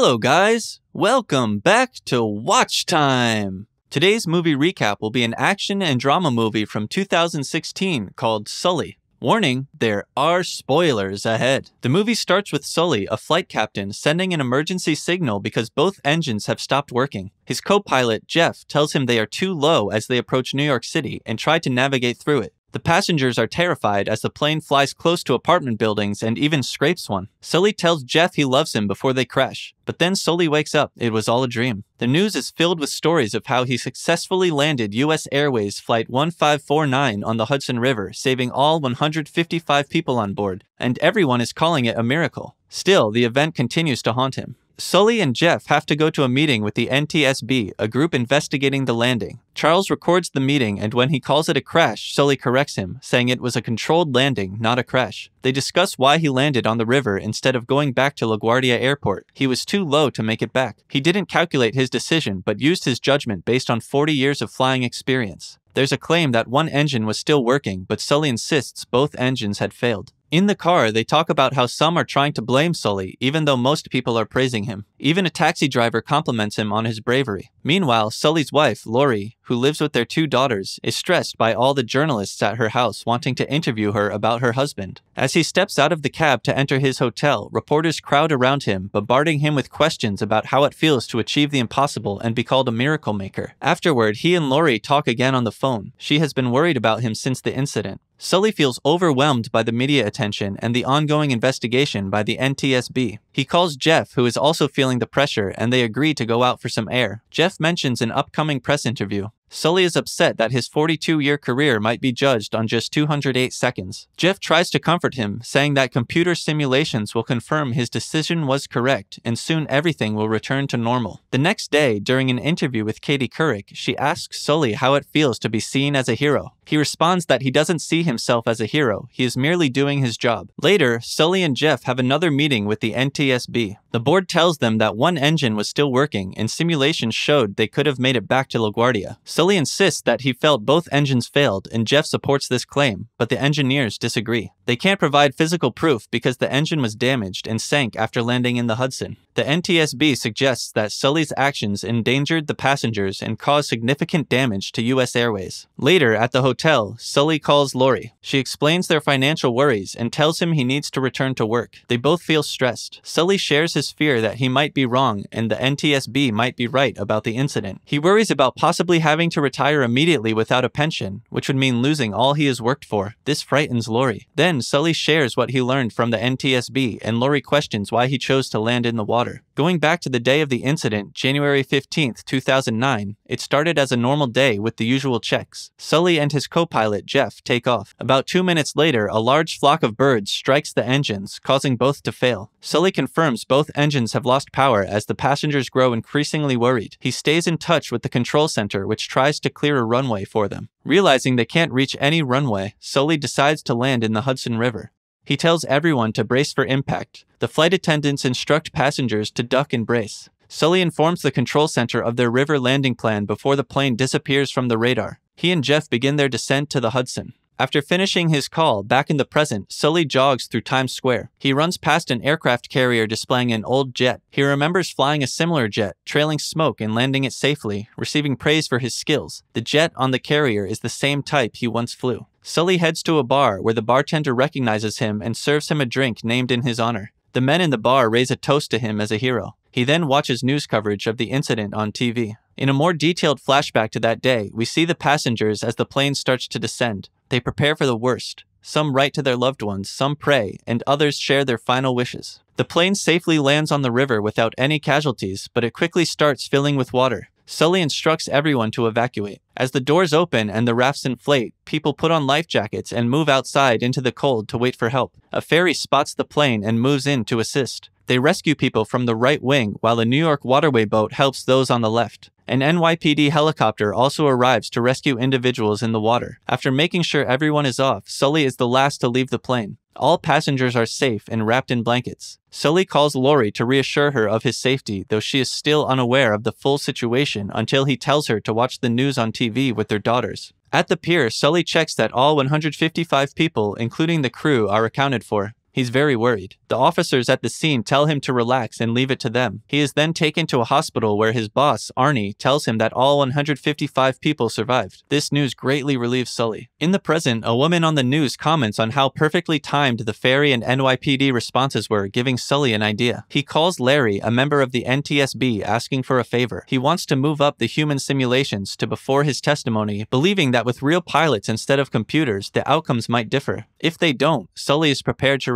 Hello, guys. Welcome back to Watch Time. Today's movie recap will be an action and drama movie from 2016 called Sully. Warning, there are spoilers ahead. The movie starts with Sully, a flight captain, sending an emergency signal because both engines have stopped working. His co pilot, Jeff, tells him they are too low as they approach New York City and try to navigate through it. The passengers are terrified as the plane flies close to apartment buildings and even scrapes one. Sully tells Jeff he loves him before they crash, but then Sully wakes up. It was all a dream. The news is filled with stories of how he successfully landed US Airways Flight 1549 on the Hudson River, saving all 155 people on board, and everyone is calling it a miracle. Still, the event continues to haunt him. Sully and Jeff have to go to a meeting with the NTSB, a group investigating the landing. Charles records the meeting, and when he calls it a crash, Sully corrects him, saying it was a controlled landing, not a crash. They discuss why he landed on the river instead of going back to LaGuardia Airport. He was too low to make it back. He didn't calculate his decision, but used his judgment based on 40 years of flying experience. There's a claim that one engine was still working, but Sully insists both engines had failed. In the car, they talk about how some are trying to blame Sully, even though most people are praising him. Even a taxi driver compliments him on his bravery. Meanwhile, Sully's wife, Lori, who lives with their two daughters, is stressed by all the journalists at her house wanting to interview her about her husband. As he steps out of the cab to enter his hotel, reporters crowd around him, bombarding him with questions about how it feels to achieve the impossible and be called a miracle maker. Afterward, he and Lori talk again on the phone. She has been worried about him since the incident. Sully feels overwhelmed by the media attention and the ongoing investigation by the NTSB. He calls Jeff, who is also feeling the pressure, and they agree to go out for some air. Jeff mentions an upcoming press interview. Sully is upset that his 42 year career might be judged on just 208 seconds. Jeff tries to comfort him, saying that computer simulations will confirm his decision was correct and soon everything will return to normal. The next day, during an interview with Katie Couric, she asks Sully how it feels to be seen as a hero. He responds that he doesn't see himself as a hero, he is merely doing his job. Later, Sully and Jeff have another meeting with the NTSB. The board tells them that one engine was still working and simulations showed they could have made it back to LaGuardia. Sully insists that he felt both engines failed, and Jeff supports this claim, but the engineers disagree. They can't provide physical proof because the engine was damaged and sank after landing in the Hudson. The NTSB suggests that Sully's actions endangered the passengers and caused significant damage to U.S. Airways. Later, at the hotel, Sully calls Lori. She explains their financial worries and tells him he needs to return to work. They both feel stressed. Sully shares his fear that he might be wrong and the NTSB might be right about the incident. He worries about possibly having to retire immediately without a pension, which would mean losing all he has worked for. This frightens Lori. Then Sully shares what he learned from the NTSB, and Lori questions why he chose to land in the water. Going back to the day of the incident, January 15, 2009, it started as a normal day with the usual checks. Sully and his co pilot, Jeff, take off. About two minutes later, a large flock of birds strikes the engines, causing both to fail. Sully confirms both engines have lost power as the passengers grow increasingly worried. He stays in touch with the control center, which tries to clear a runway for them. Realizing they can't reach any runway, Sully decides to land in the Hudson River. He tells everyone to brace for impact. The flight attendants instruct passengers to duck and brace. Sully informs the control center of their river landing plan before the plane disappears from the radar. He and Jeff begin their descent to the Hudson. After finishing his call, back in the present, Sully jogs through Times Square. He runs past an aircraft carrier displaying an old jet. He remembers flying a similar jet, trailing smoke and landing it safely, receiving praise for his skills. The jet on the carrier is the same type he once flew. Sully heads to a bar where the bartender recognizes him and serves him a drink named in his honor. The men in the bar raise a toast to him as a hero. He then watches news coverage of the incident on TV. In a more detailed flashback to that day, we see the passengers as the plane starts to descend. They prepare for the worst. Some write to their loved ones, some pray, and others share their final wishes. The plane safely lands on the river without any casualties, but it quickly starts filling with water. Sully instructs everyone to evacuate. As the doors open and the rafts inflate, people put on life jackets and move outside into the cold to wait for help. A ferry spots the plane and moves in to assist. They rescue people from the right wing while a New York waterway boat helps those on the left. An NYPD helicopter also arrives to rescue individuals in the water. After making sure everyone is off, Sully is the last to leave the plane. All passengers are safe and wrapped in blankets. Sully calls Lori to reassure her of his safety, though she is still unaware of the full situation until he tells her to watch the news on TV with their daughters. At the pier, Sully checks that all 155 people, including the crew, are accounted for. He's very worried. The officers at the scene tell him to relax and leave it to them. He is then taken to a hospital where his boss, Arnie, tells him that all 155 people survived. This news greatly relieves Sully. In the present, a woman on the news comments on how perfectly timed the ferry and NYPD responses were, giving Sully an idea. He calls Larry, a member of the NTSB, asking for a favor. He wants to move up the human simulations to before his testimony, believing that with real pilots instead of computers, the outcomes might differ. If they don't, Sully is prepared to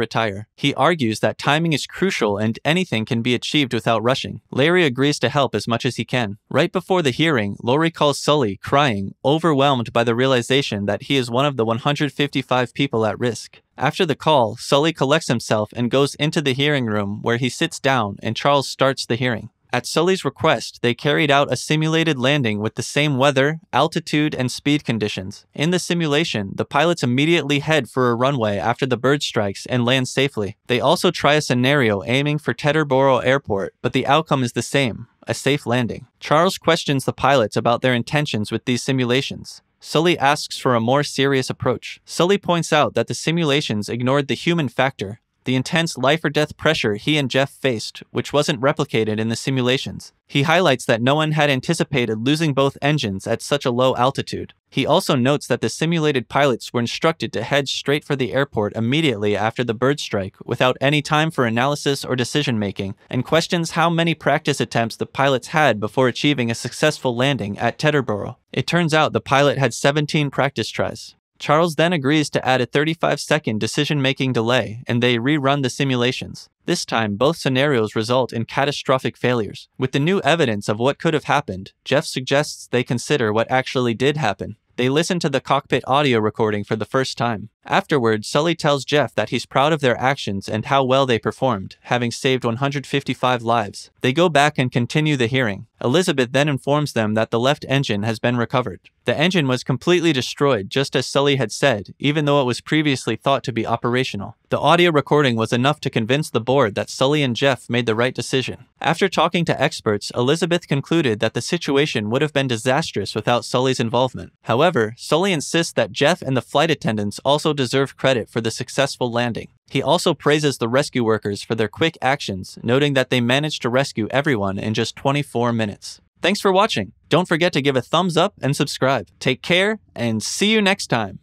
He argues that timing is crucial and anything can be achieved without rushing. Larry agrees to help as much as he can. Right before the hearing, Lori calls Sully, crying, overwhelmed by the realization that he is one of the 155 people at risk. After the call, Sully collects himself and goes into the hearing room where he sits down and Charles starts the hearing. At Sully's request, they carried out a simulated landing with the same weather, altitude, and speed conditions. In the simulation, the pilots immediately head for a runway after the bird strikes and land safely. They also try a scenario aiming for Teterboro Airport, but the outcome is the same a safe landing. Charles questions the pilots about their intentions with these simulations. Sully asks for a more serious approach. Sully points out that the simulations ignored the human factor, the intense life or death pressure he and Jeff faced, which wasn't replicated in the simulations. He highlights that no one had anticipated losing both engines at such a low altitude. He also notes that the simulated pilots were instructed to head straight for the airport immediately after the bird strike without any time for analysis or decision making, and questions how many practice attempts the pilots had before achieving a successful landing at Teterboro. It turns out the pilot had 17 practice tries. Charles then agrees to add a 35 second decision making delay, and they rerun the simulations. This time, both scenarios result in catastrophic failures. With the new evidence of what could have happened, Jeff suggests they consider what actually did happen. They listen to the cockpit audio recording for the first time. Afterward, Sully tells Jeff that he's proud of their actions and how well they performed, having saved 155 lives. They go back and continue the hearing. Elizabeth then informs them that the left engine has been recovered. The engine was completely destroyed, just as Sully had said, even though it was previously thought to be operational. The audio recording was enough to convince the board that Sully and Jeff made the right decision. After talking to experts, Elizabeth concluded that the situation would have been disastrous without Sully's involvement. However, Sully insists that Jeff and the flight attendants deserve credit for the successful landing. He also praises the rescue workers for their quick actions, noting that they managed to rescue everyone in just 24 minutes. Thanks for watching. Don't forget to give a thumbs up and subscribe. Take care and see you next time.